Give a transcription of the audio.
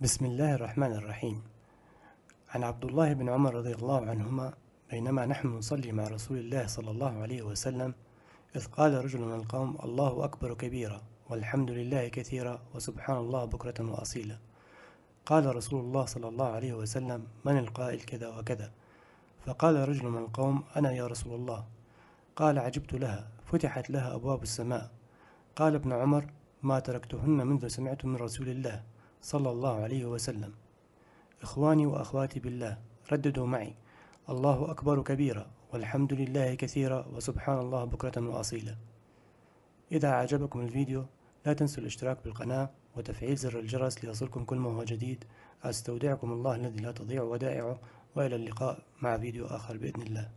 بسم الله الرحمن الرحيم. عن عبد الله بن عمر رضي الله عنهما بينما نحن نصلي مع رسول الله صلى الله عليه وسلم إذ قال رجل من القوم الله أكبر كبيرا والحمد لله كثيرا وسبحان الله بكرة وأصيلا. قال رسول الله صلى الله عليه وسلم من القائل كذا وكذا؟ فقال رجل من القوم أنا يا رسول الله. قال عجبت لها فتحت لها أبواب السماء. قال ابن عمر ما تركتهن منذ سمعت من رسول الله. صلى الله عليه وسلم. إخواني وأخواتي بالله رددوا معي. الله أكبر كبيرا والحمد لله كثيرا وسبحان الله بكرة وأصيلا. إذا أعجبكم الفيديو لا تنسوا الاشتراك بالقناة وتفعيل زر الجرس ليصلكم كل ما هو جديد. أستودعكم الله الذي لا تضيع ودائعه وإلى اللقاء مع فيديو آخر بإذن الله.